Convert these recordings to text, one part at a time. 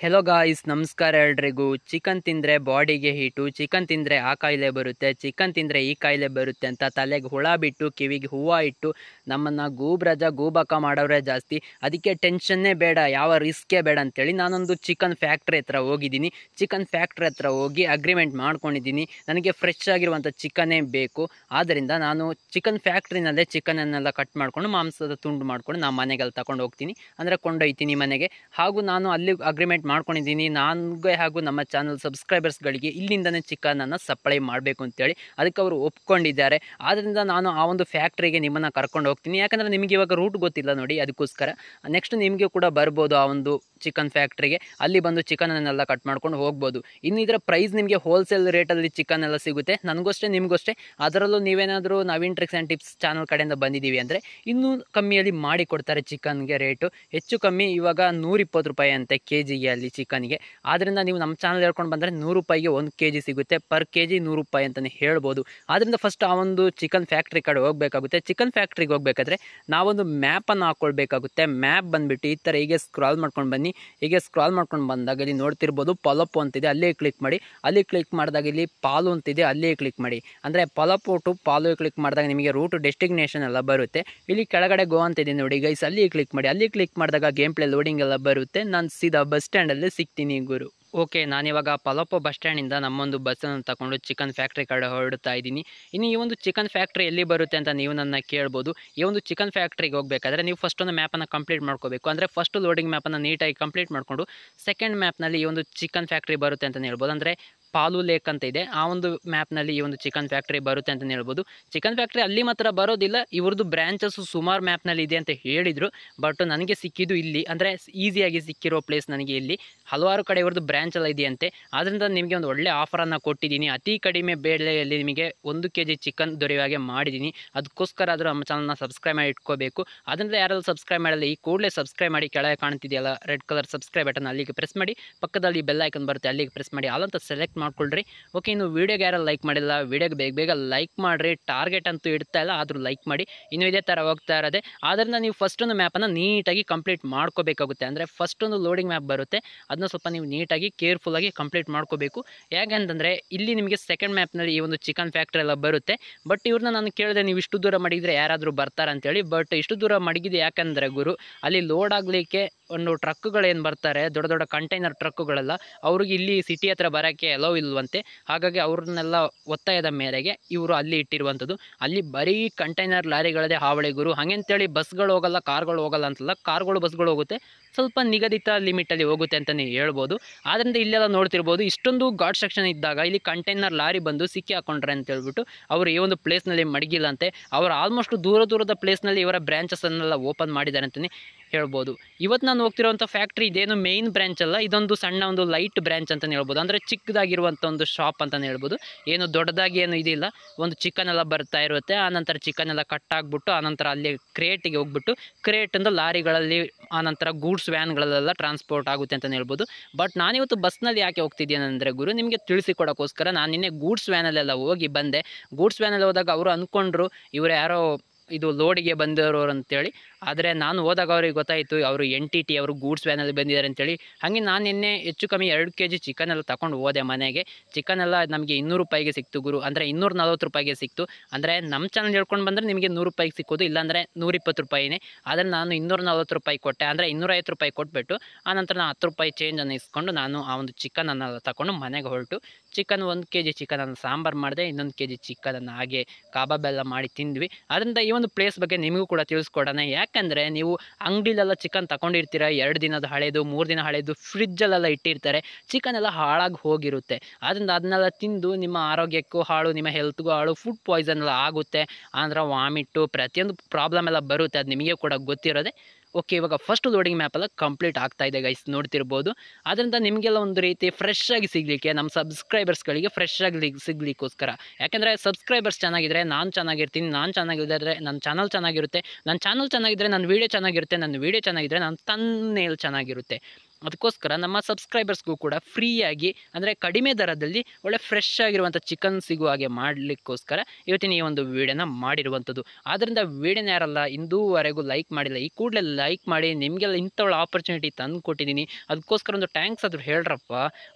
Hello guys ನಮಸ್ಕಾರ ಎಲ್ರಿಗೂ. Chicken ತಿಂದರೆ ಬಾಡಿಗೆ ಹೀಟು, ಚಿಕನ್ ತಿಂದರೆ ಆ ಕಾಯಿಲೆ ಬರುತ್ತೆ, ಚಿಕನ್ ತಿಂದರೆ ಈ ಕಾಯಿಲೆ ಬರುತ್ತೆ ಅಂತ ತಲೆಗೆ ಹುಳ ಬಿಟ್ಟು, ಕಿವಿಗೆ ಹೂವು ಇಟ್ಟು ನಮ್ಮನ್ನು ಗೂಬ್ರಜ, ಗೂಬಕ ಮಾಡೋರೇ ಜಾಸ್ತಿ. ಅದಕ್ಕೆ ಟೆನ್ಷನ್ನೇ ಬೇಡ, ಯಾವ ರಿಸ್ಕೇ ಬೇಡ ಅಂತೇಳಿ ನಾನೊಂದು ಚಿಕನ್ ಫ್ಯಾಕ್ಟ್ರಿ ಹತ್ರ ಹೋಗಿದ್ದೀನಿ. ಚಿಕನ್ ಫ್ಯಾಕ್ಟ್ರಿ ಹತ್ರ ಹೋಗಿ ಅಗ್ರಿಮೆಂಟ್ ಮಾಡ್ಕೊಂಡಿದ್ದೀನಿ. ನನಗೆ ಫ್ರೆಶ್ ಆಗಿರುವಂಥ ಚಿಕನ್ನೇ ಬೇಕು. ಆದ್ದರಿಂದ ನಾನು ಚಿಕನ್ ಫ್ಯಾಕ್ಟ್ರಿನಲ್ಲೇ ಚಿಕನನ್ನೆಲ್ಲ ಕಟ್ ಮಾಡಿಕೊಂಡು ಮಾಂಸದ ತುಂಡು ಮಾಡಿಕೊಂಡು ನಾನು ಮನೆಗೆಲ್ಲ ತಗೊಂಡು ಹೋಗ್ತೀನಿ ಅಂದರೆ ಕೊಂಡೊಯ್ತೀನಿ ಮನೆಗೆ. ಹಾಗೂ ನಾನು ಅಲ್ಲಿ ಅಗ್ರಿಮೆಂಟ್ ಮಾಡ್ಕೊಂಡಿದ್ದೀನಿ. ನನಗೆ ಹಾಗೂ ನಮ್ಮ ಚಾನಲ್ ಸಬ್ಸ್ಕ್ರೈಬರ್ಸ್ಗಳಿಗೆ ಇಲ್ಲಿಂದನೇ ಚಿಕನನ್ನು ಸಪ್ಲೈ ಮಾಡಬೇಕು ಅಂತೇಳಿ ಅದಕ್ಕೆ ಅವರು ಒಪ್ಕೊಂಡಿದ್ದಾರೆ. ಆದ್ದರಿಂದ ನಾನು ಆ ಒಂದು ಫ್ಯಾಕ್ಟ್ರಿಗೆ ನಿಮ್ಮನ್ನು ಕರ್ಕೊಂಡು ಹೋಗ್ತೀನಿ. ಯಾಕಂದರೆ ನಿಮಗೆ ಇವಾಗ ರೂಟ್ ಗೊತ್ತಿಲ್ಲ ನೋಡಿ ಅದಕ್ಕೋಸ್ಕರ. ನೆಕ್ಸ್ಟ್ ನಿಮಗೆ ಕೂಡ ಬರ್ಬೋದು ಆ ಒಂದು ಚಿಕನ್ ಫ್ಯಾಕ್ಟ್ರಿಗೆ. ಅಲ್ಲಿ ಬಂದು ಚಿಕನನ್ನೆಲ್ಲ ಕಟ್ ಮಾಡ್ಕೊಂಡು ಹೋಗ್ಬೋದು. ಇನ್ನು ಇದರ ಪ್ರೈಸ್ ನಿಮಗೆ ಹೋಲ್ಸೇಲ್ ರೇಟಲ್ಲಿ ಚಿಕನ್ ಎಲ್ಲ ಸಿಗುತ್ತೆ. ನನಗೋಷ್ಟೇ, ನಿಮಗೋಷ್ಟೇ. ಅದರಲ್ಲೂ ನೀವೇನಾದರೂ Naveen tricks and tips channel ಕಡೆಯಿಂದ ಬಂದಿದ್ದೀವಿ ಅಂದರೆ ಇನ್ನೂ ಕಮ್ಮಿಯಲ್ಲಿ ಮಾಡಿ ಕೊಡ್ತಾರೆ ಚಿಕನ್ಗೆ ರೇಟು. ಹೆಚ್ಚು ಕಮ್ಮಿ ಇವಾಗ ನೂರಿಪ್ಪತ್ತು ರೂಪಾಯಿ ಅಂತೆ ಕೆ ಜಿಗೆ ಅಲ್ಲಿ ಚಿಕನ್ಗೆ. ಆದ್ದರಿಂದ ನೀವು ನಮ್ಮ ಚಾನಲ್ ಹೇಳ್ಕೊಂಡು ಬಂದರೆ ನೂರು ರೂಪಾಯಿಗೆ ಒಂದು ಕೆ ಜಿ ಸಿಗುತ್ತೆ. ಪರ್ ಕೆ ಜಿ ನೂರು ರೂಪಾಯಿ ಅಂತಲೇ ಹೇಳ್ಬೋದು. ಆದ್ದರಿಂದ ಫಸ್ಟ್ ಆ ಒಂದು ಚಿಕನ್ ಫ್ಯಾಕ್ಟ್ರಿ ಕಡೆ ಹೋಗಬೇಕಾಗುತ್ತೆ. ಚಿಕನ್ ಫ್ಯಾಕ್ಟ್ರಿಗೆ ಹೋಗಬೇಕಾದ್ರೆ ನಾವೊಂದು ಮ್ಯಾಪನ್ನು ಹಾಕ್ಕೊಳ್ಬೇಕಾಗುತ್ತೆ. ಮ್ಯಾಪ್ ಬಂದುಬಿಟ್ಟು ಈ ಥರ ಹೀಗೆ ಸ್ಕ್ರಾಲ್ ಮಾಡ್ಕೊಂಡು ಬನ್ನಿ. ಹೀಗೆ ಸ್ಕ್ರಾಲ್ ಮಾಡ್ಕೊಂಡು ಬಂದಾಗ ಇಲ್ಲಿ ನೋಡ್ತಿರ್ಬೋದು ಪಲಪ್ಪು ಅಂತಿದೆ. ಅಲ್ಲೇ ಕ್ಲಿಕ್ ಮಾಡಿ. ಅಲ್ಲಿ ಕ್ಲಿಕ್ ಮಾಡಿದಾಗ ಇಲ್ಲಿ ಪಾಲು ಅಂತಿದೆ. ಅಲ್ಲೇ ಕ್ಲಿಕ್ ಮಾಡಿ. ಅಂದರೆ ಪಲಪ್ಪು ಟು ಪಾಲು ಕ್ಲಿಕ್ ಮಾಡಿದಾಗ ನಿಮಗೆ ರೂಟ್ ಡೆಸ್ಟಿನೇಷನ್ ಎಲ್ಲ ಬರುತ್ತೆ. ಇಲ್ಲಿ ಕೆಳಗಡೆ ಗೋ ಅಂತಿದೆ ನೋಡಿ ಗೈಸ್. ಅಲ್ಲಿ ಕ್ಲಿಕ್ ಮಾಡಿ. ಅಲ್ಲಿ ಕ್ಲಿಕ್ ಮಾಡಿದಾಗ ಗೇಮ್ ಪ್ಲೇ ಲೋಡಿಂಗ್ ಎಲ್ಲ ಬರುತ್ತೆ. ನಾನು ಸೀದಾ ಬಸ್ ಸ್ಟ್ಯಾಂಡಲ್ಲೇ ಸಿಗ್ತೀನಿ ಗುರು. ಓಕೆ, ನಾನಿವಾಗ ಪಲೋಪ ಬಸ್ ಸ್ಟ್ಯಾಂಡಿಂದ ನಮ್ಮೊಂದು ಬಸ್ಸನ್ನು ತಗೊಂಡು ಚಿಕನ್ ಫ್ಯಾಕ್ಟ್ರಿ ಕಡೆ ಹೊರಡ್ತಾ ಇದ್ದೀನಿ. ಇನ್ನು ಈ ಒಂದು ಚಿಕನ್ ಫ್ಯಾಕ್ಟ್ರಿ ಎಲ್ಲಿ ಬರುತ್ತೆ ಅಂತ ನೀವು ನನ್ನ ಕೇಳ್ಬೋದು. ಈ ಒಂದು ಚಿಕನ್ ಫ್ಯಾಕ್ಟ್ರಿಗೆ ಹೋಗಬೇಕಾದ್ರೆ ನೀವು ಫಸ್ಟ್ ಒಂದು ಮ್ಯಾಪನ್ನು ಕಂಪ್ಲೀಟ್ ಮಾಡ್ಕೋಬೇಕು. ಅಂದರೆ ಫಸ್ಟ್ ಲೋಡಿಂಗ್ ಮ್ಯಾಪನ್ನು ನೀಟಾಗಿ ಕಂಪ್ಲೀಟ್ ಮಾಡಿಕೊಂಡು ಸೆಕೆಂಡ್ ಮ್ಯಾಪ್ನಲ್ಲಿ ಈ ಒಂದು ಚಿಕನ್ ಫ್ಯಾಕ್ಟ್ರಿ ಬರುತ್ತೆ ಅಂತಲೇ ಹೇಳ್ಬೋದು. ಅಂದರೆ ಪಾಲು ಲೇಕ್ ಅಂತ ಇದೆ. ಆ ಒಂದು ಮ್ಯಾಪ್ನಲ್ಲಿ ಈ ಒಂದು ಚಿಕನ್ ಫ್ಯಾಕ್ಟ್ರಿ ಬರುತ್ತೆ ಅಂತಲೇ ಹೇಳ್ಬೋದು. ಚಿಕನ್ ಫ್ಯಾಕ್ಟ್ರಿ ಅಲ್ಲಿ ಮಾತ್ರ ಬರೋದಿಲ್ಲ ಇವ್ರದ್ದು ಬ್ರ್ಯಾಂಚಸ್ಸು ಸುಮಾರು ಮ್ಯಾಪ್ನಲ್ಲಿ ಇದೆ ಅಂತ ಹೇಳಿದರು. ಬಟ್ ನನಗೆ ಸಿಕ್ಕಿದ್ದು ಇಲ್ಲಿ, ಅಂದರೆ ಈಸಿಯಾಗಿ ಸಿಕ್ಕಿರೋ ಪ್ಲೇಸ್ ನನಗೆ ಇಲ್ಲಿ. ಹಲವಾರು ಕಡೆ ಇವ್ರದ್ದು ಬ್ರ್ಯಾಂಚ್ ಎಲ್ಲ ಇದೆಯಂತೆ. ಆದ್ದರಿಂದ ನಿಮಗೆ ಒಂದು ಒಳ್ಳೆ ಆಫರನ್ನು ಕೊಟ್ಟಿದ್ದೀನಿ. ಅತಿ ಕಡಿಮೆ ಬೆಲೆಯಲ್ಲಿ ನಿಮಗೆ ಒಂದು ಕೆ ಜಿ ಚಿಕನ್ ದೊರೆಯುವ ಹಾಗೆ ಮಾಡಿದ್ದೀನಿ. ಅದಕ್ಕೋಸ್ಕರ ಆದರೂ ನಮ್ಮ ಚಾನಲ್ನ ಸಬ್ಸ್ಕ್ರೈಬ್ ಮಾಡಿ ಇಟ್ಕೋಬೇಕು. ಅದರಿಂದ ಯಾರಾದರೂ ಸಬ್ಸ್ಕ್ರೈಬ್ ಮಾಡಲ್ಲ ಈ ಕೂಡಲೇ ಸಬ್ಸ್ಕ್ರೈಬ್ ಮಾಡಿ, ಕೆಳಗೆ ಕಾಣ್ತಿದೆಯಲ್ಲ ರೆಡ್ ಕಲರ್ ಸಬ್ಸ್ಕ್ರೈಬ್ ಬಟನ್ ಅಲ್ಲಿಗೆ ಪ್ರೆಸ್ ಮಾಡಿ. ಪಕ್ಕದಲ್ಲಿ ಬೆಲ್ ಐಕನ್ ಬರುತ್ತೆ, ಅಲ್ಲಿಗೆ ಪ್ರೆಸ್ ಮಾಡಿ. ಅಲ್ಲಂತ ಸೆಲೆಕ್ಟ್ ಮಾಡ್ಕೊಳ್ರಿ. ಓಕೆ ಇನ್ನು ವೀಡಿಯೋಗೆ ಯಾರು ಲೈಕ್ ಮಾಡಿಲ್ಲ ವೀಡಿಯೋಗೆ ಬೇಗ ಬೇಗ ಲೈಕ್ ಮಾಡಿರಿ. ಟಾರ್ಗೆಟ್ ಅಂತೂ ಇಡ್ತಾ ಇಲ್ಲ, ಆದರೂ ಲೈಕ್ ಮಾಡಿ. ಇನ್ನು ಇದೇ ಥರ ಹೋಗ್ತಾ ಇರೋದೆ. ಆದ್ದರಿಂದ ನೀವು ಫಸ್ಟ್ ಒಂದು ಮ್ಯಾಪನ್ನು ನೀಟಾಗಿ ಕಂಪ್ಲೀಟ್ ಮಾಡ್ಕೋಬೇಕಾಗುತ್ತೆ. ಅಂದರೆ ಫಸ್ಟ್ ಒಂದು ಲೋಡಿಂಗ್ ಮ್ಯಾಪ್ ಬರುತ್ತೆ. ಅದನ್ನ ಸ್ವಲ್ಪ ನೀವು ನೀಟಾಗಿ ಕೇರ್ಫುಲ್ಲಾಗಿ ಕಂಪ್ಲೀಟ್ ಮಾಡ್ಕೋಬೇಕು. ಯಾಕಂತಂದರೆ ಇಲ್ಲಿ ನಿಮಗೆ ಸೆಕೆಂಡ್ ಮ್ಯಾಪ್ನಲ್ಲಿ ಈ ಒಂದು ಚಿಕನ್ ಫ್ಯಾಕ್ಟ್ರಿ ಎಲ್ಲ ಬರುತ್ತೆ. ಬಟ್ ಇವ್ರನ್ನ ನಾನು ಕೇಳಿದೆ, ನೀವು ಇಷ್ಟು ದೂರ ಮಡಗಿದ್ರೆ ಯಾರಾದರೂ ಬರ್ತಾರೆ ಅಂತೇಳಿ. ಬಟ್ ಇಷ್ಟು ದೂರ ಮಡಗಿದೆ ಯಾಕಂದರೆ ಗುರು, ಅಲ್ಲಿ ಲೋಡ್ ಆಗಲಿಕ್ಕೆ ಒಂದು ಟ್ರಕ್ಗಳೇನು ಬರ್ತಾರೆ, ದೊಡ್ಡ ದೊಡ್ಡ ಕಂಟೈನರ್ ಟ್ರಕ್ಗಳೆಲ್ಲ ಅವ್ರಿಗೆ ಇಲ್ಲಿ ಸಿಟಿ ಹತ್ರ ಬರೋಕ್ಕೆ ಅಲೋ ಇಲ್ವಂತೆ ಹಾಗಾಗಿ ಅವ್ರನ್ನೆಲ್ಲ ಒತ್ತಾಯದ ಮೇರೆಗೆ ಇವರು ಅಲ್ಲಿ ಇಟ್ಟಿರುವಂಥದ್ದು. ಅಲ್ಲಿ ಬರೀ ಕಂಟೈನರ್ ಲಾರಿಗಳದೇ ಹಾವಳಿ ಗುರು. ಹಾಗಂತೇಳಿ ಬಸ್ಗಳು ಹೋಗಲ್ಲ, ಕಾರ್ಗಳು ಹೋಗಲ್ಲ ಅಂತಲ್ಲ, ಕಾರ್ಗಳು, ಬಸ್ಗಳು ಹೋಗುತ್ತೆ. ಸ್ವಲ್ಪ ನಿಗದಿತ ಲಿಮಿಟಲ್ಲಿ ಹೋಗುತ್ತೆ ಅಂತಲೇ ಹೇಳ್ಬೋದು. ಆದ್ದರಿಂದ ಇಲ್ಲೆಲ್ಲ ನೋಡ್ತಿರ್ಬೋದು, ಇಷ್ಟೊಂದು ಗಾಡ್ ಸೆಕ್ಷನ್ ಇದ್ದಾಗ ಇಲ್ಲಿ ಕಂಟೈನರ್ ಲಾರಿ ಬಂದು ಸಿಕ್ಕಿ ಹಾಕೊಂಡ್ರೆ ಅಂತ ಹೇಳ್ಬಿಟ್ಟು ಅವರು ಈ ಒಂದು ಪ್ಲೇಸ್ನಲ್ಲಿ ಮಡಗಿಲ್ಲ ಅಂತೆ ಅವರು ಆಲ್ಮೋಸ್ಟ್ ದೂರ ದೂರದ ಪ್ಲೇಸ್ನಲ್ಲಿ ಇವರ ಬ್ರ್ಯಾಂಚಸ್ಸನ್ನೆಲ್ಲ ಓಪನ್ ಮಾಡಿದ್ದಾರೆ ಅಂತಲೇ ಹೇಳ್ಬೋದು. ಇವತ್ತು ನಾನು ಹೋಗ್ತಿರುವಂಥ ಫ್ಯಾಕ್ಟ್ರಿ ಇದೇನು ಮೇಯ್ನ್ ಬ್ರ್ಯಾಂಚ್ ಅಲ್ಲ, ಇದೊಂದು ಸಣ್ಣ ಒಂದು ಲೈಟ್ ಬ್ರ್ಯಾಂಚ್ ಅಂತಲೇ ಹೇಳ್ಬೋದು. ಅಂದರೆ ಚಿಕ್ಕದಾಗಿರುವಂಥ ಒಂದು ಶಾಪ್ ಅಂತಲೇ ಹೇಳ್ಬೋದು. ಏನು ದೊಡ್ಡದಾಗಿ ಏನು ಇದಿಲ್ಲ, ಒಂದು ಚಿಕನ್ ಎಲ್ಲ ಬರ್ತಾ ಇರುತ್ತೆ, ಆನಂತರ ಚಿಕನ್ ಎಲ್ಲ ಕಟ್ ಆಗಿಬಿಟ್ಟು, ಆನಂತರ ಅಲ್ಲಿ ಕ್ರೇಟಿಗೆ ಹೋಗ್ಬಿಟ್ಟು ಕ್ರೇಟಿಂದ ಲಾರಿಗಳಲ್ಲಿ ಆನಂತರ ಗೂಡ್ಸ್ ವ್ಯಾನ್ಗಳಲ್ಲೆಲ್ಲ ಟ್ರಾನ್ಸ್ಪೋರ್ಟ್ ಆಗುತ್ತೆ ಅಂತಲೇ ಹೇಳ್ಬೋದು. ಬಟ್ ನಾನಿವತ್ತು ಬಸ್ನಲ್ಲಿ ಯಾಕೆ ಹೋಗ್ತಿದ್ದೇನೆಂದರೆ ಗುರು, ನಿಮಗೆ ತಿಳಿಸಿಕೊಡೋಕ್ಕೋಸ್ಕರ ನಾನು ನಿನ್ನೆ ಗೂಡ್ಸ್ ವ್ಯಾನಲ್ಲೆಲ್ಲ ಹೋಗಿ ಬಂದೆ. ಗೂಡ್ಸ್ ವ್ಯಾನಲ್ಲಿ ಹೋದಾಗ ಅವರು ಅಂದ್ಕೊಂಡ್ರು, ಇವರು ಯಾರೋ ಇದು ಲೋಡಿಗೆ ಬಂದಿರೋರು ಅಂತೇಳಿ. ಆದರೆ ನಾನು ಹೋದಾಗ ಅವ್ರಿಗೆ ಗೊತ್ತಾಯಿತು, ಅವರು ಎನ್ ಟಿ ಟಿ ಅವರು ಗೂಡ್ಸ್ ವ್ಯಾನಲ್ಲಿ ಬಂದಿದ್ದಾರೆ ಅಂತೇಳಿ. ಹಾಗೆ ನಾನು ನಿನ್ನೆ ಹೆಚ್ಚು ಕಮ್ಮಿ ಎರಡು ಕೆ ಜಿ ಚಿಕನ್ ಎಲ್ಲ ತಗೊಂಡು ಹೋದೆ ಮನೆಗೆ. ಚಿಕನ್ ಎಲ್ಲ ನಮಗೆ ಇನ್ನೂರು ರೂಪಾಯಿಗೆ ಸಿಕ್ತು ಗುರು. ಅಂದರೆ ಇನ್ನೂರ ನಲ್ವತ್ತು ರೂಪಾಯಿಗೆ ಸಿಕ್ತು. ಅಂದರೆ ನಮ್ಮ ಚಾನಲ್ ಹೇಳ್ಕೊಂಡು ಬಂದರೆ ನಿಮಗೆ ನೂರು ರೂಪಾಯಿಗೆ ಸಿಕ್ಕೋದು, ಇಲ್ಲಾಂದರೆ ನೂರಿಪ್ಪತ್ತು ರೂಪಾಯಿನೇ. ಆದರೆ ನಾನು ಇನ್ನೂರ ನಲ್ವತ್ತು ರೂಪಾಯಿ ಕೊಟ್ಟೆ. ಅಂದರೆ ಇನ್ನೂರೈವತ್ತು ರೂಪಾಯಿ ಕೊಟ್ಬಿಟ್ಟು ಆನಂತರ ನಾನು ಹತ್ತು ರೂಪಾಯಿ ಚೇಂಜನ್ನು ಇಸ್ಕೊಂಡು ನಾನು ಆ ಒಂದು ಚಿಕನನ್ನು ತಗೊಂಡು ಮನೆಗೆ ಹೊರಟು. ಚಿಕನ್ ಒಂದು ಕೆ ಜಿ ಚಿಕನನ್ನು ಸಾಂಬಾರು ಮಾಡಿದೆ, ಇನ್ನೊಂದು ಕೆ ಜಿ ಚಿಕನನ್ನು ಹಾಗೆ ಕಬಾಬ್ ಎಲ್ಲ ಮಾಡಿ ತಿಂದ್ವಿ. ಅದರಿಂದ ಈ ಒಂದು ಪ್ಲೇಸ್ ಬಗ್ಗೆ ನಿಮಗೂ ಕೂಡ ತಿಳಿಸ್ಕೊಡೋಣ. ಯಾಕಂದರೆ ನೀವು ಅಂಗಡಿಲೆಲ್ಲ ಚಿಕನ್ ತಗೊಂಡಿರ್ತೀರ, ಎರಡು ದಿನದ ಹಳೆಯದು ಮೂರು ದಿನ ಹಳೆಯದು ಫ್ರಿಜ್ಜಲ್ಲೆಲ್ಲ ಇಟ್ಟಿರ್ತಾರೆ ಚಿಕನ್ ಎಲ್ಲ ಹಾಳಾಗಿ ಹೋಗಿರುತ್ತೆ. ಆದ್ದರಿಂದ ಅದನ್ನೆಲ್ಲ ತಿಂದು ನಿಮ್ಮ ಆರೋಗ್ಯಕ್ಕೂ ಹಾಳು, ನಿಮ್ಮ ಹೆಲ್ತ್ಗೂ ಹಾಳು, ಫುಡ್ ಪಾಯ್ಸನ್ ಎಲ್ಲ ಆಗುತ್ತೆ. ಅಂದ್ರೆ ವಾಮಿಟ್ಟು ಪ್ರತಿಯೊಂದು ಪ್ರಾಬ್ಲಮ್ ಎಲ್ಲ ಬರುತ್ತೆ, ಅದು ನಿಮಗೆ ಕೂಡ ಗೊತ್ತಿರೋದೆ. ಓಕೆ, ಇವಾಗ ಫಸ್ಟ್ ಲೋಡಿಂಗ್ ಮ್ಯಾಪ್ ಎಲ್ಲ ಕಂಪ್ಲೀಟ್ ಆಗ್ತಾ ಇದೆ ಗೈಸ್ ನೋಡ್ತಿರ್ಬೋದು. ಅದರಿಂದ ನಿಮಗೆಲ್ಲ ಒಂದು ರೀತಿ ಫ್ರೆಶ್ ಆಗಿ ಸಿಗಲಿಕ್ಕೆ ನಮ್ಮ ಸಬ್ಸ್ಕ್ರೈಬರ್ಸ್ಗಳಿಗೆ ಫ್ರೆಶ್ ಆಗಿ ಸಿಗಲಿಕ್ಕೋಸ್ಕರ. ಯಾಕೆಂದರೆ ಸಬ್ಸ್ಕ್ರೈಬರ್ಸ್ ಚೆನ್ನಾಗಿದ್ದರೆ ನಾನು ಚೆನ್ನಾಗಿರ್ತೀನಿ, ನಾನು ಚೆನ್ನಾಗಿದ್ದರೆ ನನ್ನ ಚಾನಲ್ ಚೆನ್ನಾಗಿರುತ್ತೆ ನನ್ನ ಚಾನಲ್ ಚೆನ್ನಾಗಿದ್ದರೆ ನನ್ನ ವೀಡಿಯೋ ಚೆನ್ನಾಗಿರುತ್ತೆ ನನ್ನ ವೀಡಿಯೋ ಚೆನ್ನಾಗಿದ್ದರೆ ನನ್ನ ತನ್ನೇಲ್ ಚೆನ್ನಾಗಿರುತ್ತೆ. ಅದಕ್ಕೋಸ್ಕರ ನಮ್ಮ ಸಬ್ಸ್ಕ್ರೈಬರ್ಸ್ಗೂ ಕೂಡ ಫ್ರೀಯಾಗಿ ಅಂದರೆ ಕಡಿಮೆ ದರದಲ್ಲಿ ಒಳ್ಳೆ ಫ್ರೆಶ್ ಆಗಿರುವಂಥ ಚಿಕನ್ ಸಿಗುವ ಹಾಗೆ ಮಾಡಲಿಕ್ಕೋಸ್ಕರ ಇವತ್ತಿನ ಈ ಒಂದು ವೀಡಿಯೋನ ಮಾಡಿರುವಂಥದ್ದು. ಆದ್ದರಿಂದ ವೀಡಿಯೋನ ಯಾರಲ್ಲ ಇಂದೂವರೆಗೂ ಲೈಕ್ ಮಾಡಿಲ್ಲ, ಈ ಕೂಡಲೇ ಲೈಕ್ ಮಾಡಿ, ನಿಮಗೆಲ್ಲ ಇಂಥವಳ ಆಪರ್ಚುನಿಟಿ ತಂದು ಕೊಟ್ಟಿದ್ದೀನಿ ಅದಕ್ಕೋಸ್ಕರ ಒಂದು ಟ್ಯಾಂಕ್ಸ್ ಆದರೂ ಹೇಳ್ರಪ್ಪ.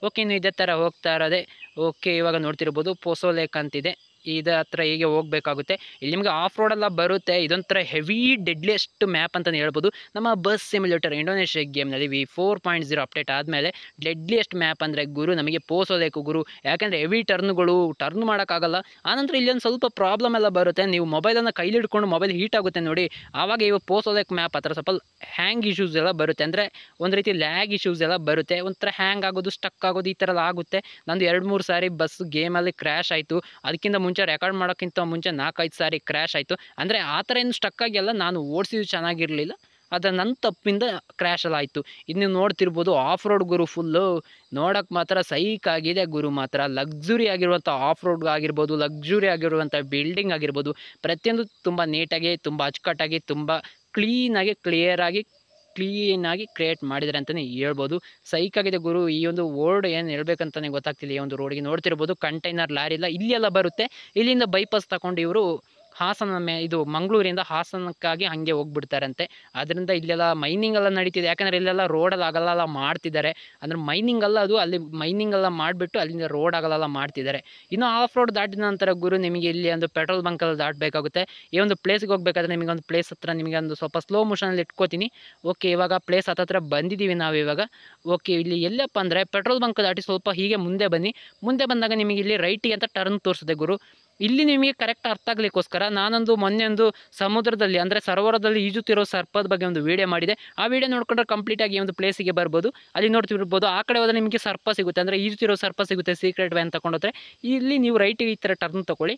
ಓಕೆ ನೀವು ಇದೇ ಥರ ಹೋಗ್ತಾ ಇರೋದೇ ಓಕೆ ಇವಾಗ ನೋಡ್ತಿರ್ಬೋದು ಪೋಸೋ ಲೇಕ್ ಅಂತಿದೆ. ಇದ ಹತ್ರ ಹೀಗೆ ಹೋಗಬೇಕಾಗುತ್ತೆ. ಇಲ್ಲಿ ನಿಮಗೆ ಆಫ್ ರೋಡೆಲ್ಲ ಬರುತ್ತೆ. ಇದೊಂಥರ ಹೆವಿ ಡೆಡ್ಲಿಯೆಸ್ಟ್ ಮ್ಯಾಪ್ ಅಂತಲೇ ಹೇಳ್ಬೋದು. ನಮ್ಮ bus simulator Indonesia ಗೇಮ್ನಲ್ಲಿ V four point zero update ಆದಮೇಲೆ ಡೆಡ್ಲಿಯೆಸ್ಟ್ ಮ್ಯಾಪ್ ಅಂದರೆ ಗುರು ನಮಗೆ ಪೋಸೋದೇಕು ಗುರು. ಯಾಕೆಂದರೆ ಹೆವಿ ಟರ್ನ್ಗಳು ಟರ್ನ್ ಮಾಡೋಕ್ಕಾಗಲ್ಲ. ಆನಂತರ ಇಲ್ಲೊಂದು ಸ್ವಲ್ಪ ಪ್ರಾಬ್ಲಮ್ ಎಲ್ಲ ಬರುತ್ತೆ. ನೀವು ಮೊಬೈಲನ್ನು ಕೈಲಿ ಹಿಡ್ಕೊಂಡು ಮೊಬೈಲ್ ಹೀಟ್ ಆಗುತ್ತೆ ನೋಡಿ. ಆವಾಗ ಇವಾಗ ಪೋಸೋದೇಕ್ ಮ್ಯಾಪ್ ಹತ್ರ ಸ್ವಲ್ಪ ಹ್ಯಾಂಗ್ ಇಶ್ಯೂಸ್ ಎಲ್ಲ ಬರುತ್ತೆ. ಅಂದರೆ ಒಂದು ರೀತಿ ಲ್ಯಾಗ್ ಇಶ್ಯೂಸ್ ಎಲ್ಲ ಬರುತ್ತೆ. ಒಂಥರ ಹ್ಯಾಂಗ್ ಆಗೋದು ಸ್ಟಕ್ ಆಗೋದು ಈ ಥರ ಎಲ್ಲ ಆಗುತ್ತೆ. ನಂದು ಎರಡು ಮೂರು ಸಾರಿ ಬಸ್ ಗೇಮಲ್ಲಿ ಕ್ರ್ಯಾಶ್ ಆಯಿತು. ಅದಕ್ಕಿಂತ ಮುಂಚೆ ರೆಕಾರ್ಡ್ ಮಾಡೋಕ್ಕಿಂತ ಮುಂಚೆ ನಾಲ್ಕೈದು ಸಾರಿ ಕ್ರ್ಯಾಶ್ ಆಯಿತು. ಅಂದರೆ ಆ ಥರ ಏನು ಸ್ಟಕ್ ಆಗಿಲ್ಲ, ನಾನು ಓಡಿಸಿದ್ದು ಚೆನ್ನಾಗಿರಲಿಲ್ಲ. ಆದರೆ ನನ್ನ ತಪ್ಪಿಂದ ಕ್ರ್ಯಾಶ್ ಎಲ್ಲ ಆಯಿತು. ಇನ್ನು ನೋಡ್ತಿರ್ಬೋದು ಆಫ್ ರೋಡ್ ಗುರು ಫುಲ್ಲು ನೋಡೋಕ್ಕೆ ಮಾತ್ರ ಸೈಕ್ ಆಗಿದೆ ಗುರು ಮಾತ್ರ. ಲಕ್ಸುರಿ ಆಗಿರುವಂಥ ಆಫ್ ರೋಡ್ ಆಗಿರ್ಬೋದು ಲಕ್ಸುರಿ ಆಗಿರುವಂಥ ಬಿಲ್ಡಿಂಗ್ ಆಗಿರ್ಬೋದು, ಪ್ರತಿಯೊಂದು ತುಂಬ ನೀಟಾಗಿ ತುಂಬ ಅಚ್ಚುಕಟ್ಟಾಗಿ, ತುಂಬ ಕ್ಲೀನಾಗಿ ಕ್ಲಿಯರಾಗಿ ಕ್ಲೀನಾಗಿ ಕ್ರಿಯೇಟ್ ಮಾಡಿದ್ದಾರೆ ಅಂತಲೇ ಹೇಳ್ಬೋದು. ಸೈಕ್ ಆಗಿದೆ ಗುರು, ಈ ಒಂದು ವರ್ಡ್ ಏನು ಹೇಳ್ಬೇಕಂತಲೇ ಗೊತ್ತಾಗ್ತಿಲ್ಲ ಈ ಒಂದು ರೋಡಿಗೆ ನೋಡ್ತಿರ್ಬೋದು ಕಂಟೈನರ್ ಲಾರಿ ಎಲ್ಲ ಇಲ್ಲಿ ಎಲ್ಲ ಬರುತ್ತೆ. ಇಲ್ಲಿಂದ ಬೈಪಾಸ್ ತಗೊಂಡು ಇವರು ಹಾಸನ ಮೇ, ಇದು ಮಂಗಳೂರಿಂದ ಹಾಸನಕ್ಕಾಗಿ ಹಾಗೆ ಹೋಗ್ಬಿಡ್ತಾರಂತೆ. ಅದರಿಂದ ಇಲ್ಲೆಲ್ಲ ಮೈನಿಂಗ್ ಎಲ್ಲ ನಡೀತಿದೆ. ಯಾಕಂದರೆ ಇಲ್ಲೆಲ್ಲ ರೋಡಲ್ಲಿ ಆಗಲ್ಲ ಮಾಡ್ತಿದ್ದಾರೆ. ಅಂದರೆ ಮೈನಿಂಗ್ ಅಲ್ಲ ಅದು ಅಲ್ಲಿ ಮೈನಿಂಗ್ ಎಲ್ಲ ಮಾಡಿಬಿಟ್ಟು ಅಲ್ಲಿಂದ ರೋಡ್ ಆಗಲ್ಲ ಮಾಡ್ತಿದ್ದಾರೆ. ಇನ್ನು ಆಫ್ ರೋಡ್ ದಾಟಿದ ನಂತರ ಗುರು, ನಿಮಗೆ ಇಲ್ಲಿ ಒಂದು ಪೆಟ್ರೋಲ್ ಬಂಕಲ್ಲಿ ದಾಟಬೇಕಾಗುತ್ತೆ. ಈ ಒಂದು ಪ್ಲೇಸ್ಗೆ ಹೋಗ್ಬೇಕಾದ್ರೆ ನಿಮಗೆ ಒಂದು ಪ್ಲೇಸ್ ಹತ್ರ ನಿಮಗೆ ಒಂದು ಸ್ವಲ್ಪ ಸ್ಲೋ ಮೋಷನಲ್ಲಿ ಇಟ್ಕೋತೀನಿ. ಓಕೆ ಇವಾಗ ಪ್ಲೇಸ್ ಹತ್ರ ಬಂದಿದ್ದೀವಿ ನಾವು ಇವಾಗ. ಓಕೆ ಇಲ್ಲಿ ಎಲ್ಲಪ್ಪ ಅಂದರೆ ಪೆಟ್ರೋಲ್ ಬಂಕ್ ದಾಟಿ ಸ್ವಲ್ಪ ಹೀಗೆ ಮುಂದೆ ಬನ್ನಿ. ಮುಂದೆ ಬಂದಾಗ ನಿಮಗೆ ಇಲ್ಲಿ ರೈಟಿಗೆ ಅಂತ ಟರ್ನ್ ತೋರಿಸುತ್ತೆ ಗುರು. ಇಲ್ಲಿ ನಿಮಗೆ ಕರೆಕ್ಟ್ ಅರ್ಥ ಆಗಲಿಕ್ಕೋಸ್ಕರ ನಾನೊಂದು ಮೊನ್ನೆ ಒಂದು ಸಮುದ್ರದಲ್ಲಿ, ಅಂದರೆ ಸರೋವರದಲ್ಲಿ ಈಜುತ್ತಿರೋ ಸರ್ಪದ ಬಗ್ಗೆ ಒಂದು ವಿಡಿಯೋ ಮಾಡಿದೆ. ಆ ವಿಡಿಯೋ ನೋಡ್ಕೊಂಡ್ರೆ ಕಂಪ್ಲೀಟಾಗಿ ಒಂದು ಪ್ಲೇಸಿಗೆ ಬರ್ಬೋದು. ಅಲ್ಲಿ ನೋಡ್ತಿರ್ಬೋದು, ಆ ಕಡೆ ಹೋದರೆ ನಿಮಗೆ ಸರ್ಪ ಸಿಗುತ್ತೆ. ಅಂದರೆ ಈಜುತ್ತಿರೋ ಸರ್ಪ ಸಿಗುತ್ತೆ ಸೀಕ್ರೆಟ್ ವ್ಯಾನ್ ತಗೊಂಡೋದ್ರೆ. ಇಲ್ಲಿ ನೀವು ರೈಟಿಗೆ ಈ ಥರ ಟರ್ನ್ ತಗೊಳ್ಳಿ.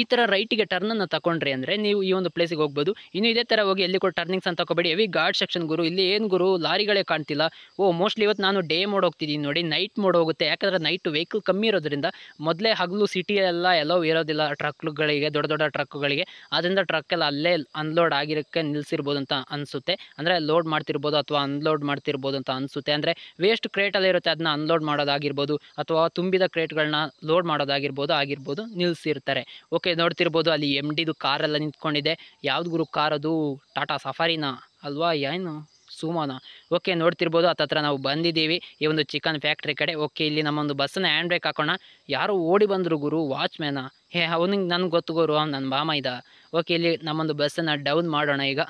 ಈ ಥರ ರೈಟಿಗೆ ಟರ್ನನ್ನು ತಗೊಂಡ್ರಿ ಅಂದರೆ ನೀವು ಈ ಒಂದು ಪ್ಲೇಸಿಗೆ ಹೋಗ್ಬೋದು. ಇನ್ನು ಇದೇ ಥರ ಹೋಗಿ ಎಲ್ಲಿ ಕೂಡ ಟರ್ನಿಂಗ್ಸ್ ಅಂತ ತಗೋಬೇಡಿ ಹೆವಿ ಗಾರ್ಡ್ ಸೆಕ್ಷನ್ ಗುರು, ಇಲ್ಲಿ ಏನು ಗುರು, ಲಾರಿಗಳೇ ಕಾಣ್ತಿಲ್ಲ. ಓ ಮೋಸ್ಟ್ಲಿ ಇವತ್ತು ನಾನು ಡೇ ಮೋಡ್ ಹೋಗ್ತಿದ್ದೀನಿ ನೋಡಿ ನೈಟ್ ಮೋಡ್ ಹೋಗುತ್ತೆ. ಯಾಕಂದರೆ ನೈಟ್ ವೆಹಿಕಲ್ ಕಮ್ಮಿ ಇರೋದ್ರಿಂದ ಮೊದಲೇ ಹಗಲು ಸಿಟಿಯೆಲ್ಲ ಎಲ್ಲೋ ಇರೋದಿಲ್ಲ ಟ್ರಕ್ಗಳಿಗೆ ದೊಡ್ಡ ದೊಡ್ಡ ಟ್ರಕ್ಗಳಿಗೆ ಅದರಿಂದ ಎಲ್ಲ ಅಲ್ಲೇ ಅನ್ಲೋಡ್ ಆಗಿರೋಕ್ಕೆ ನಿಲ್ಲಿಸಿರ್ಬೋದು ಅಂತ ಅನಿಸುತ್ತೆ. ಅಂದರೆ ಲೋಡ್ ಮಾಡ್ತಿರ್ಬೋದು ಅಥವಾ ಅನ್ಲೋಡ್ ಮಾಡ್ತಿರ್ಬೋದು ಅಂತ ಅನಿಸುತ್ತೆ. ಅಂದರೆ ವೇಸ್ಟ್ ಕ್ರೇಟಲ್ಲಿ ಇರುತ್ತೆ ಅದನ್ನ ಅನ್ಲೋಡ್ ಮಾಡೋದಾಗಿರ್ಬೋದು ಅಥವಾ ತುಂಬಿದ ಕ್ರೇಟ್ಗಳನ್ನ ಲೋಡ್ ಮಾಡೋದಾಗಿರ್ಬೋದು, ಆಗಿರ್ಬೋದು ನಿಲ್ಲಿಸಿರ್ತಾರೆ ಓಕೆ, ನೋಡ್ತಿರ್ಬೋದು. ಅಲ್ಲಿ ಎಂ ಡಿದು ಕಾರೆಲ್ಲ ನಿಂತ್ಕೊಂಡಿದೆ. ಯಾವ್ದು ಗುರು ಕಾರ್ ಅದು? ಟಾಟಾ ಸಫಾರಿನ? ಅಲ್ವಾ? ಏನು? ಸುಮಾನ? ಓಕೆ, ನೋಡ್ತಿರ್ಬೋದು. ಹತ್ತತ್ರ ನಾವು ಬಂದಿದ್ದೀವಿ. ಈ ಒಂದು ಚಿಕನ್ ಫ್ಯಾಕ್ಟ್ರಿ ಕಡೆ. ಓಕೆ, ಇಲ್ಲಿ ನಮ್ಮೊಂದು ಬಸ್ಸನ್ನ ಹ್ಯಾಂಡ್ ಬ್ರೇಕ್ ಹಾಕೋಣ. ಯಾರು ಓಡಿ ಬಂದರು ಗುರು? ವಾಚ್ಮ್ಯಾನ? ಹೇ, ಅವನಿಗೆ ನನಗೆ ಗೊತ್ತು ಗುರು. ಅವ್ನು ನನ್ನ ಮಾಮ ಇದ್ದ ಓಕೆ, ಇಲ್ಲಿ ನಮ್ಮೊಂದು ಬಸ್ಸನ್ನು ಡೌನ್ ಮಾಡೋಣ ಈಗ.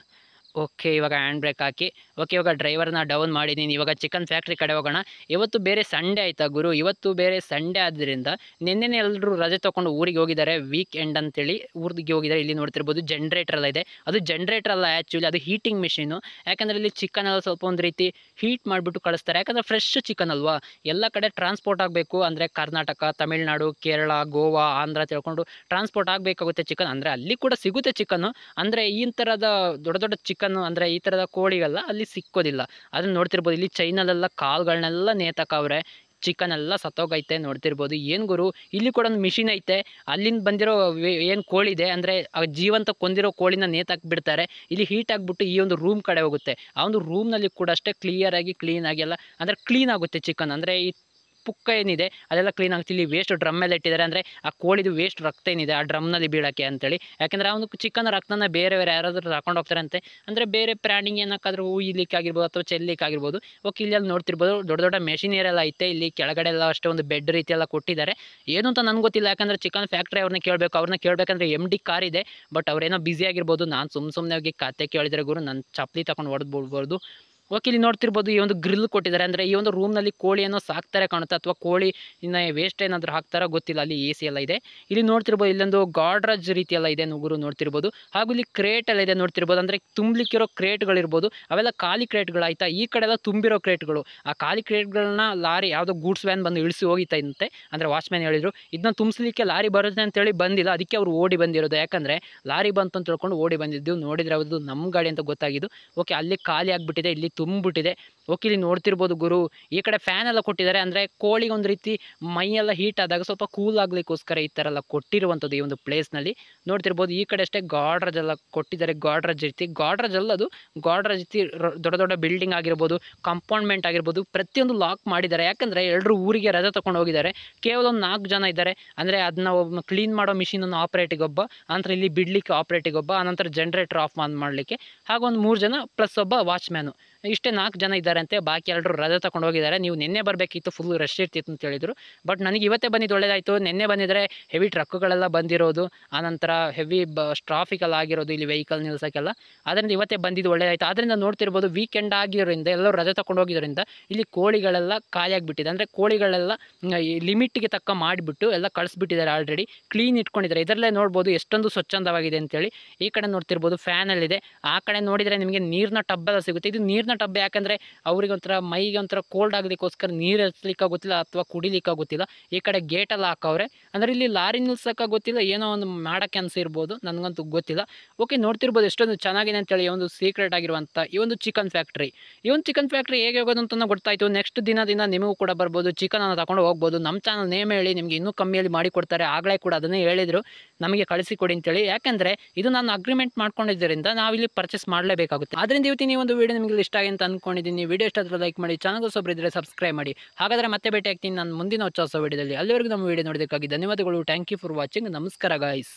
ಓಕೆ, ಇವಾಗ ಹ್ಯಾಂಡ್ ಬ್ರೇಕ್ ಹಾಕಿ. ಓಕೆ, ಇವಾಗ ಡ್ರೈವರ್ನ ಡೌನ್ ಮಾಡಿದ್ದೀನಿ ಇವಾಗ ಚಿಕನ್ ಫ್ಯಾಕ್ಟ್ರಿ ಕಡೆ ಹೋಗೋಣ. ಇವತ್ತು ಬೇರೆ ಸಂಡೇ ಆಯಿತಾ ಗುರು? ಇವತ್ತು ಬೇರೆ ಸಂಡೇ ಆದ್ದರಿಂದ ನಿನ್ನೆನೇ ಎಲ್ಲರೂ ರಜೆ ತೊಗೊಂಡು ಊರಿಗೆ ಹೋಗಿದ್ದಾರೆ. ವೀಕ್ ಎಂಡ್ ಅಂತೇಳಿ ಊರಿಗೆ ಹೋಗಿದ್ದಾರೆ. ಇಲ್ಲಿ ನೋಡ್ತಿರ್ಬೋದು ಜನ್ರೇಟರ್ ಎಲ್ಲ ಇದೆ. ಅದು ಜನ್ರೇಟರ್ ಅಲ್ಲ ಆ್ಯಕ್ಚುಲಿ ಅದು ಹೀಟಿಂಗ್ ಮಿಷಿನು ಯಾಕಂದರೆ ಇಲ್ಲಿ ಚಿಕನ್ ಎಲ್ಲ ಸ್ವಲ್ಪ ಒಂದು ರೀತಿ ಹೀಟ್ ಮಾಡಿಬಿಟ್ಟು ಕಳಿಸ್ತಾರೆ. ಯಾಕಂದರೆ ಫ್ರೆಶ್ ಚಿಕನ್ ಅಲ್ವಾ? ಎಲ್ಲ ಕಡೆ ಟ್ರಾನ್ಸ್ಪೋರ್ಟ್ ಆಗಬೇಕು. ಅಂದರೆ ಕರ್ನಾಟಕ, ತಮಿಳುನಾಡು, ಕೇರಳ, ಗೋವಾ, ಆಂಧ್ರ ತಿಳ್ಕೊಂಡು ಟ್ರಾನ್ಸ್ಪೋರ್ಟ್ ಆಗಬೇಕಾಗುತ್ತೆ ಚಿಕನ್ ಅಂದರೆ ಅಲ್ಲಿ ಕೂಡ ಸಿಗುತ್ತೆ ಚಿಕನ್ನು ಅಂದರೆ ಈ ಥರದ ದೊಡ್ಡ ದೊಡ್ಡ ಚಿಕನ್ನು ಅಂದರೆ ಈ ಥರದ ಕೋಳಿಗೆಲ್ಲ ಅಲ್ಲಿ ಸಿಕ್ಕೋದಿಲ್ಲ. ಅದನ್ನು ನೋಡ್ತಿರ್ಬೋದು. ಇಲ್ಲಿ ಚೈನಲ್ಲೆಲ್ಲ ಕಾಲುಗಳನ್ನೆಲ್ಲ ನೇತಕವ್ರೆ. ಚಿಕನ್ ಎಲ್ಲ ಸತ್ತೋಗೈತೆ ನೋಡ್ತಿರ್ಬೋದು. ಏನು ಗುರು? ಇಲ್ಲಿ ಕೂಡ ಒಂದು ಮಿಷಿನ್ ಐತೆ. ಅಲ್ಲಿಂದ ಬಂದಿರೋ ಏನು ಕೋಳಿ ಇದೆ ಅಂದರೆ ಜೀವಂತ ಕೊಂದಿರೋ ಕೋಳಿನ ನೇತಾಕ್ ಬಿಡ್ತಾರೆ ಇಲ್ಲಿ ಹೀಟ್ ಆಗಿಬಿಟ್ಟು ಈ ಒಂದು ರೂಮ್ ಕಡೆ ಹೋಗುತ್ತೆ. ಆ ಒಂದು ರೂಮ್ನಲ್ಲಿ ಕೂಡ ಅಷ್ಟೇ ಕ್ಲಿಯರಾಗಿ ಕ್ಲೀನಾಗಿ ಎಲ್ಲ ಅಂದರೆ ಕ್ಲೀನ್ ಆಗುತ್ತೆ ಚಿಕನ್. ಅಂದರೆ ಈ ಪುಕ್ಕ ಏನಿದೆ, ಅದೆಲ್ಲ ಕ್ಲೀನ್ ಆಗುತ್ತೆ ಇಲ್ಲಿ ವೇಸ್ಟ್ ಡ್ರಮ್ ಮೇಲೆ ಇಟ್ಟಿದ್ದಾರೆ ಅಂದರೆ ಆ ಕೋಳಿದು ವೇಸ್ಟ್ ರಕ್ತ ಏನಿದೆ, ಆ ಡ್ರಮ್ನಲ್ಲಿ ಬೀಳೋಕ್ಕೆ ಅಂತೇಳಿ. ಯಾಕೆಂದರೆ ಆ ಒಂದು ಚಿಕನ್ ರಕ್ತನ ಬೇರೆ ಬೇರೆ ಯಾರಾದರೂ ತಗೊಂಡು ಹೋಗ್ತಾರಂತೆ ಅಂದರೆ ಬೇರೆ ಪ್ರಾಣಿ ಏನಕ್ಕಾದ್ರೂ ಹೂಯ್ಲಿಕ್ಕೆ ಆಗಿರ್ಬೋದು ಅಥವಾ ಚೆಲ್ಲಿಕ್ಕೆ ಆಗಿರ್ಬೋದು, ಓಕೆ, ಇಲ್ಲಿ ಅಲ್ಲಿ ನೋಡ್ತಿರ್ಬೋದು. ದೊಡ್ಡ ದೊಡ್ಡ ಮೆಷಿನಿಯರ್ ಎಲ್ಲ ಐತೆ. ಇಲ್ಲಿ ಕೆಳಗಡೆ ಎಲ್ಲ ಅಷ್ಟೇ ಒಂದು ಬೆಡ್ ರೀತಿ ಎಲ್ಲ ಕೊಟ್ಟಿದ್ದಾರೆ. ಏನು ಅಂತ ನನಗೆ ಗೊತ್ತಿಲ್ಲ. ಯಾಕಂದರೆ ಚಿಕನ್ ಫ್ಯಾಕ್ಟ್ರಿ ಅವ್ರನ್ನ ಕೇಳಬೇಕು. ಅವ್ರನ್ನ ಕೇಳಬೇಕಂದ್ರೆ ಎಂ ಡಿ ಕಾರ್ ಇದೆ. ಬಟ್ ಅವ್ರೇನೋ ಬ್ಯುಸಿ ಆಗಿರ್ಬೋದು. ನಾನು ಸುಮ್ಮ ಸುಮ್ಮನೆ ಹೋಗಿ ಕತೆ ಕೇಳಿದ್ರೆ ಗುರು ನನ್ನ ಚಪ್ಪಲಿ ತಗೊಂಡು ಹೊಡೆದ್ಬಿಡ್ಬೋದು ಓಕೆ, ಇಲ್ಲಿ ನೋಡ್ತಿರ್ಬೋದು ಈ ಒಂದು ಗ್ರಿಲ್ ಕೊಟ್ಟಿದ್ದಾರೆ. ಅಂದರೆ ಈ ಒಂದು ರೂಮ್ನಲ್ಲಿ ಕೋಳಿ ಏನೋ ಸಾಕ್ತಾರೆ ಕಾಣುತ್ತೆ ಅಥವಾ ಕೋಳಿ ಇನ್ನು ವೇಸ್ಟ್ ಏನಾದರೂ ಹಾಕ್ತಾರೋ ಗೊತ್ತಿಲ್ಲ. ಅಲ್ಲಿ ಎ ಸಿ ಎಲ್ಲ ಇದೆ. ಇಲ್ಲಿ ನೋಡ್ತಿರ್ಬೋದು ಇಲ್ಲೊಂದು ಗಾಡ್ರಾಜ್ ರೀತಿ ಎಲ್ಲ ಇದೆ ನುಗುರು ನೋಡ್ತಿರ್ಬೋದು. ಹಾಗೂ ಇಲ್ಲಿ ಕ್ರೇಟ್ ಎಲ್ಲ ಇದೆ ನೋಡ್ತಿರ್ಬೋದು. ಅಂದರೆ ತುಂಬಲಿಕ್ಕಿರೋ ಕ್ರೇಟ್ಗಳಿರ್ಬೋದು ಅವೆಲ್ಲ ಖಾಲಿ ಕ್ರೇಟ್ಗಳಾಯ್ತಾ ಈ ಕಡೆ ಎಲ್ಲ ತುಂಬಿರೋ ಕ್ರೇಟ್ಗಳು ಆ ಖಾಲಿ ಕ್ರೇಟ್ಗಳನ್ನ ಲಾರಿ ಯಾವುದೋ ಗೂಡ್ಸ್ ವ್ಯಾನ್ ಬಂದು ಇಳಿಸಿ ಹೋಗಿತ್ತಂತೆ ಅಂದರೆ ವಾಚ್ಮ್ಯಾನ್ ಹೇಳಿದರು, ಇದನ್ನ ತುಂಬಿಸ್ಲಿಕ್ಕೆ ಲಾರಿ ಬರುತ್ತೆ ಅಂತೇಳಿ ಬಂದಿಲ್ಲ. ಅದಕ್ಕೆ ಅವರು ಓಡಿ ಬಂದಿರೋದು. ಯಾಕಂದರೆ ಲಾರಿ ಬಂತು ಅಂತ ತಿಳ್ಕೊಂಡು ಓಡಿ ಬಂದಿದ್ದು. ನೋಡಿದರೆ ಅದು ನಮ್ಮ ಗಾಡಿ ಅಂತ ಗೊತ್ತಾಗಿದ್ದು. ಓಕೆ, ಅಲ್ಲಿ ಖಾಲಿ ಆಗಿಬಿಟ್ಟಿದೆ. ಇಲ್ಲಿ ತುಂಬಿಬಿಟ್ಟಿದೆ. ಓಕೆ ಇಲ್ಲಿ ನೋಡ್ತಿರ್ಬೋದು ಗುರು, ಈ ಕಡೆ ಫ್ಯಾನ್ ಎಲ್ಲ ಕೊಟ್ಟಿದ್ದಾರೆ. ಅಂದರೆ ಕೋಳಿಗೆ ಒಂದು ರೀತಿ ಮೈಯೆಲ್ಲ ಹೀಟ್ ಆದಾಗ ಸ್ವಲ್ಪ ಕೂಲ್ ಆಗಲಿಕ್ಕೋಸ್ಕರ ಈ ಥರ ಎಲ್ಲ ಕೊಟ್ಟಿರುವಂಥದ್ದು ಈ ಒಂದು ಪ್ಲೇಸ್ನಲ್ಲಿ ನೋಡ್ತಿರ್ಬೋದು ಈ ಕಡೆ ಅಷ್ಟೇ ಗಾಡ್ರಜ್ ಎಲ್ಲ ಕೊಟ್ಟಿದ್ದಾರೆ. ಗಾಡ್ರಜ್ ರೀತಿ ಗಾಡ್ರಜ್ ಅಲ್ಲ ಅದು ಗಾಡ್ರಜ್ ರೀತಿ ದೊಡ್ಡ ದೊಡ್ಡ ಬಿಲ್ಡಿಂಗ್ ಆಗಿರ್ಬೋದು ಕಂಪೌಂಡ್ಮೆಂಟ್ ಆಗಿರ್ಬೋದು, ಪ್ರತಿಯೊಂದು ಲಾಕ್ ಮಾಡಿದ್ದಾರೆ. ಯಾಕಂದರೆ ಎಲ್ಲರೂ ಊರಿಗೆ ರಜೆ ತಗೊಂಡು ಹೋಗಿದ್ದಾರೆ. ಕೇವಲ ಒಂದು ನಾಲ್ಕು ಜನ ಇದ್ದಾರೆ. ಅಂದರೆ ಅದನ್ನ ಕ್ಲೀನ್ ಮಾಡೋ ಮಿಷಿನನ್ನು ಆಪ್ರೇಟಿಗೆ ಒಬ್ಬ, ಆನಂತರ ಇಲ್ಲಿ ಬಿಡ್ಲಿಕ್ಕೆ ಆಪ್ರೇಟಿಗೆ ಒಬ್ಬ, ಆನಂತರ ಜನ್ರೇಟರ್ ಆಫ್ ಆನ್ ಮಾಡಲಿಕ್ಕೆ. ಹಾಗೊಂದು ಮೂರು ಜನ ಪ್ಲಸ್ ಒಬ್ಬ ವಾಚ್ಮ್ಯಾನು ಇಷ್ಟೇ ನಾಲ್ಕು ಜನ ಇದ್ದಾರಂತೆ, ಬಾಕಿ ಎಲ್ಲರೂ ರಜೆ ತಗೊಂಡು ಹೋಗಿದ್ದಾರೆ. ನೀವು ನಿನ್ನೆ ಬರಬೇಕಿತ್ತು ಫುಲ್ ರಶ್ ಇರ್ತಿತ್ತು ಅಂತ ಹೇಳಿದರು. ಬಟ್ ನನಗೆ ಇವತ್ತೇ ಬಂದಿದ್ದು ಒಳ್ಳೇದಾಯಿತು. ನಿನ್ನೆ ಬಂದಿದ್ದರೆ ಹೆವಿ ಟ್ರಕ್ಗಳೆಲ್ಲ ಬಂದಿರೋದು, ಆನಂತರ ಹೆವಿ ಬ ಟ್ರಾಫಿಕ್ ಎಲ್ಲ ಆಗಿರೋದು ಇಲ್ಲಿ ವೆಹಿಕಲ್ ನಿಲ್ಸೋಕ್ಕೆಲ್ಲ. ಅದರಿಂದ ಇವತ್ತೇ ಬಂದಿದ್ದು ಒಳ್ಳೇದಾಯಿತು. ಆದ್ದರಿಂದ ನೋಡ್ತಿರ್ಬೋದು ವೀಕೆಂಡ್ ಆಗಿರೋದ್ರಿಂದ, ಎಲ್ಲರೂ ರಜೆ ತಗೊಂಡು ಹೋಗಿದ್ದರಿಂದ ಇಲ್ಲಿ ಕೋಳಿಗಳೆಲ್ಲ ಖಾಲಿಯಾಗಿಬಿಟ್ಟಿದೆ ಅಂದರೆ ಕೋಳಿಗಳೆಲ್ಲ ಲಿಮಿಟ್ಗೆ ತಕ್ಕ ಮಾಡಿಬಿಟ್ಟು ಎಲ್ಲ ಕಳಿಸ್ಬಿಟ್ಟಿದ್ದಾರೆ ಆಲ್ರೆಡಿ ಕ್ಲೀನ್ ಇಟ್ಕೊಂಡಿದ್ದಾರೆ. ಇದರಲ್ಲೇ ನೋಡ್ಬೋದು ಎಷ್ಟೊಂದು ಸ್ವಚ್ಛಂದವಾಗಿದೆ ಅಂತೇಳಿ. ಈ ಕಡೆ ನೋಡ್ತಿರ್ಬೋದು ಫ್ಯಾನಲ್ಲಿದೆ ಆ ಕಡೆ ನೋಡಿದರೆ ನಿಮಗೆ ನೀರಿನ ಟಬ್ಬೆಲ್ಲ ಸಿಗುತ್ತೆ. ಇದು ನೀರಿನ ಟಬ್ ಯಾಕಂದರೆ ಅವ್ರಿಗೆ ಒಂಥರ ಮೈಗೆ ಒಂಥರ ಕೋಲ್ಡ್ ಆಗಲಿಕ್ಕೋಸ್ಕರ ನೀರು ಗೊತ್ತಿಲ್ಲ ಅಥವಾ ಕುಡಿಲಿಕ್ಕೆ ಗೊತ್ತಿಲ್ಲ ಈ ಕಡೆ ಗೇಟೆಲ್ಲ ಹಾಕವ್ರೆ. ಅಂದರೆ ಇಲ್ಲಿ ಲಾರಿ ನಿಲ್ಸಕ್ಕೆ ಗೊತ್ತಿಲ್ಲ, ಏನೋ ಒಂದು ಮಾಡೋಕ್ಕೆ ಅನಿಸಿರ್ಬೋದು ನನಗಂತೂ ಗೊತ್ತಿಲ್ಲ. ಓಕೆ ನೋಡ್ತಿರ್ಬೋದು ಎಷ್ಟೊಂದು ಚೆನ್ನಾಗಿದೆ ಅಂತೇಳಿ ಈ ಒಂದು ಸೀಕ್ರೆಟ್ ಆಗಿರುವಂಥ ಈ ಒಂದು ಚಿಕನ್ ಫ್ಯಾಕ್ಟ್ರಿ ಈ ಒಂದು ಚಿಕನ್ ಫ್ಯಾಕ್ಟ್ರಿ ಹೇಗೆ ಹೋಗೋದು ಅಂತ ಗೊತ್ತಾಯಿತು. ನೆಕ್ಸ್ಟ್ ದಿನ ದಿನ ನಿಮಗೂ ಕೂಡ ಬರ್ಬೋದು ಚಿಕನನ್ನು ತಗೊಂಡು ಹೋಗ್ಬೋದು. ನಮ್ಮ ಚಾನಲ್ ನೇಮ್ ಹೇಳಿ, ನಿಮಗೆ ಇನ್ನೂ ಕಮ್ಮಿಯಲ್ಲಿ ಮಾಡಿ ಕೊಡ್ತಾರೆ ಆಗಲೇ ಕೂಡ ಅದನ್ನೇ ಹೇಳಿದರು. ನಮಗೆ ಕಳಿಸಿಕೊಡಿ ಅಂತೇಳಿ. ಯಾಕಂದ್ರೆ ಇದು ನಾನು ಅಗ್ರಿಮೆಂಟ್ ಮಾಡ್ಕೊಂಡಿದ್ದರಿಂದ ನಾವಿಲ್ಲಿ ಪರ್ಚೇಸ್ ಮಾಡಲೇಬೇಕಾಗುತ್ತೆ. ಅದರಿಂದ ಇವತ್ತಿನ ಈ ಒಂದು ವಿಡಿಯೋ ನಿಮಗೆ ಇಷ್ಟ ಆಗಿ ಅಂತ ಅಂದ್ಕೊಂಡಿದ್ದೀನಿ ವಿಡಿಯೋ ಇಷ್ಟ ಲೈಕ್ ಮಾಡಿ ಚಾನಲ್ ಸೊಬ್ಬರು ಇದ್ದರೆ ಸಬ್ಸ್ಕ್ರೈಬ್ ಮಾಡಿ. ಹಾಗಾದರೆ ಮತ್ತೆ ಭೇಟಿ ಆಗ್ತೀನಿ ನಾನು ಮುಂದಿನ ಹೊಸ ವಿಡಿಯೋದಲ್ಲಿ ಅಲ್ಲಿವರೆಗೂ ನಮ್ಮ ವಿಡಿಯೋ ನೋಡೋದಕ್ಕಾಗಿ ಧನ್ಯವಾದಗಳು. ಥ್ಯಾಂಕ್ ಯು ಫಾರ್ ವಾಚಿಂಗ್ ನಮಸ್ಕಾರ ಗಾಯ್ಸ್